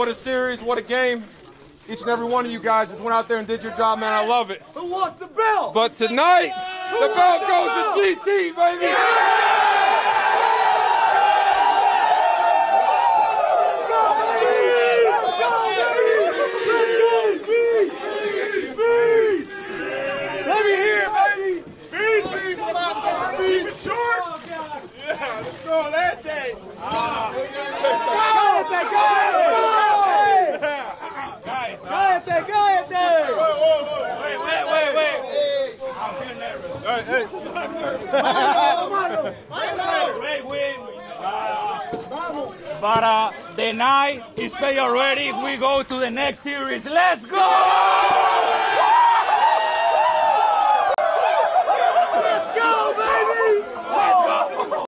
What a series, what a game. Each and every one of you guys just went out there and did your job, man. I love it. Who wants the belt? But tonight, the belt goes to GT, baby. Let me hear it, baby. Speed, speed, come out there, speed. Short. Yeah, let's go, last day. Cállate, cállate. But uh, the night is pay already. We go to the next series. Let's go!